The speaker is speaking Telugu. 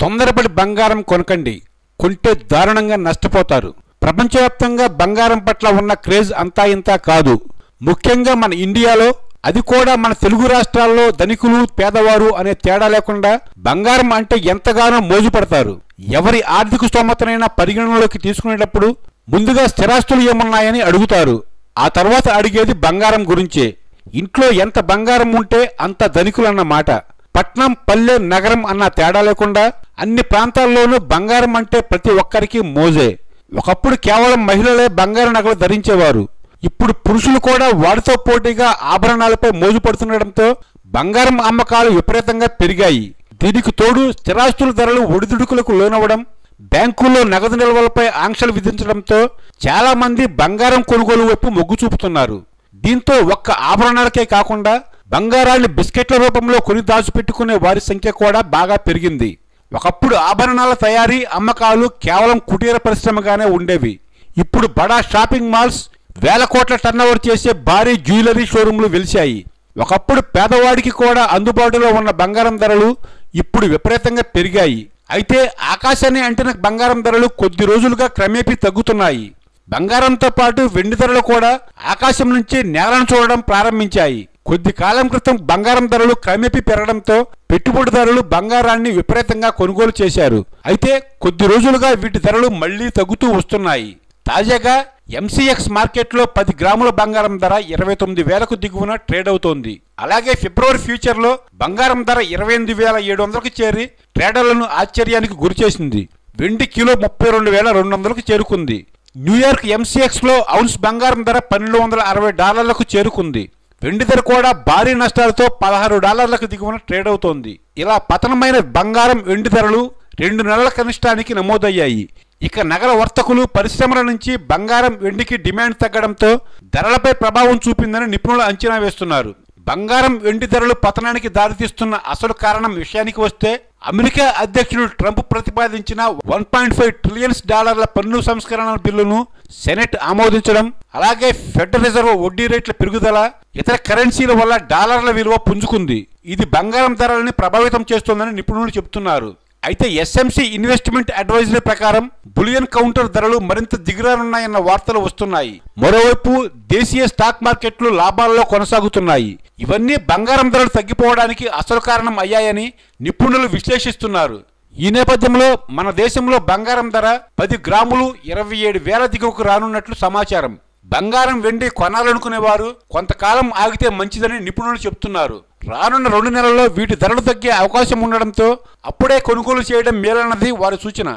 తొందరపడి బంగారం కొనకండి. కొంటే దారుణంగా నష్టపోతారు. ప్రపంచవ్యాప్తంగా బంగారం పట్ల ఉన్న క్రేజ్ అంతా ఇంతా కాదు. ముఖ్యంగా మన ఇండియాలో అది కూడా మన తెలుగు రాష్ట్రాల్లో ధనికులు పేదవారు అనే తేడా లేకుండా బంగారం అంటే ఎంతగానో మోజుపడతారు. ఎవరి ఆర్థిక స్తోమతనైనా పరిగణనలోకి తీసుకునేటప్పుడు ముందుగా స్థిరాస్తులు ఏమున్నాయని అడుగుతారు. ఆ తర్వాత అడిగేది బంగారం గురించే. ఇంట్లో ఎంత బంగారం ఉంటే అంత ధనికులన్నమాట. పట్నం పల్లె నగరం అన్న తేడా లేకుండా అన్ని ప్రాంతాల్లోనూ బంగారం అంటే ప్రతి ఒక్కరికి మోజే. ఒకప్పుడు కేవలం మహిళలే బంగారు నగలు ధరించేవారు. ఇప్పుడు పురుషులు కూడా వాటితో పోటీగా ఆభరణాలపై మోజు పడుతుండటంతో బంగారం అమ్మకాలు విపరీతంగా పెరిగాయి. దీనికి తోడు స్థిరాస్తుల ధరలు ఒడిదుడుకులకు లోనవడం బ్యాంకుల్లో నగదు నిల్వలపై ఆంక్షలు విధించడంతో చాలామంది బంగారం కొనుగోలు వైపు మొగ్గు చూపుతున్నారు. దీంతో ఒక్క ఆభరణాలకే కాకుండా బంగారాన్ని బిస్కెట్ల రూపంలో కొని దాచిపెట్టుకునే వారి సంఖ్య కూడా బాగా పెరిగింది. ఒకప్పుడు ఆభరణాల తయారీ అమ్మకాలు కేవలం కుటీర పరిశ్రమగానే ఉండేవి. ఇప్పుడు బడా షాపింగ్ మాల్స్ వేల కోట్ల టర్నోవర్ చేసే భారీ జ్యువెలరీ షోరూంలు వెలిశాయి. ఒకప్పుడు పేదవాడికి కూడా అందుబాటులో ఉన్న బంగారం ధరలు ఇప్పుడు విపరీతంగా పెరిగాయి. అయితే ఆకాశాన్ని అంటిన బంగారం ధరలు కొద్ది రోజులుగా క్రమేపీ తగ్గుతున్నాయి. బంగారంతో పాటు వెండి ధరలు కూడా ఆకాశం నుంచి నేలను చూడడం ప్రారంభించాయి. కొద్ది కాలం క్రితం బంగారం ధరలు క్రమేపీ పెరగడంతో పెట్టుబడిదారులు బంగారాన్ని విపరీతంగా కొనుగోలు చేశారు. అయితే కొద్ది రోజులుగా వీటి ధరలు మళ్ళీ తగ్గుతూ వస్తున్నాయి. తాజాగా ఎంసీఎక్స్ మార్కెట్లో పది గ్రాముల బంగారం ధర ఇరవై తొమ్మిది వేలకు దిగువన ట్రేడ్ అవుతోంది. అలాగే ఫిబ్రవరి ఫ్యూచర్లో బంగారం ధర ఇరవై ఎనిమిది వేల ఏడు వందలకు చేరి ట్రేడర్లను ఆశ్చర్యానికి గురిచేసింది వెండి కిలో ముప్పై రెండు వేల రెండు వందలకు చేరుకుంది. న్యూయార్క్ ఎంసీఎక్స్లో ఔన్స్ బంగారం ధర పన్నెండు వందల అరవై డాలర్లకు చేరుకుంది. వెండి ధర కూడా భారీ నష్టాలతో పదహారు డాలర్లకు దిగువన ట్రేడ్ అవుతోంది. ఇలా పతనమైన బంగారం వెండి ధరలు రెండు నెలల కనిష్టానికి నమోదయ్యాయి. ఇక నగర వర్తకులు పరిశ్రమల నుంచి బంగారం వెండికి డిమాండ్ తగ్గడంతో ధరలపై ప్రభావం చూపిందని నిపుణులు అంచనా వేస్తున్నారు. బంగారం వెండి ధరలు పతనానికి దారితీస్తున్న అసలు కారణం విషయానికి వస్తే అమెరికా అధ్యక్షుడు ట్రంప్ ప్రతిపాదించిన వన్ పాయింట్ ఫైవ్ ట్రిలియన్స్ డాలర్ల పన్ను సంస్కరణ బిల్లును సెనెట్ ఆమోదించడం అలాగే ఫెడరల్ రిజర్వ్ వడ్డీ రేట్ల పెరుగుదల ఇతర కరెన్సీల వల్ల డాలర్ల విలువ పుంజుకుంది. ఇది బంగారం ధరలని ప్రభావితం చేస్తోందని నిపుణులు చెబుతున్నారు. అయితే ఎస్ఎంసి ఇన్వెస్ట్మెంట్ అడ్వైజరీ ప్రకారం బులియన్ కౌంటర్ ధరలు మరింత దిగురానున్నాయన్న వార్తలు వస్తున్నాయి. మరోవైపు దేశీయ స్టాక్ మార్కెట్లు లాభాల్లో కొనసాగుతున్నాయి. ఇవన్నీ బంగారం ధరలు తగ్గిపోవడానికి అసలు కారణం అయ్యాయని నిపుణులు విశ్లేషిస్తున్నారు. ఈ నేపథ్యంలో మన దేశంలో బంగారం ధర పది గ్రాములు ఇరవై ఏడు వేల దిగువకు రానున్నట్లు సమాచారం. బంగారం వెండి కొనాలనుకునే వారు కొంతకాలం ఆగితే మంచిదని నిపుణులు చెబుతున్నారు రానున్న రెండు నెలల్లో వీటి ధరలు తగ్గే అవకాశం ఉండడంతో అప్పుడే కొనుగోలు చేయడం మేలన్నది వారి సూచన.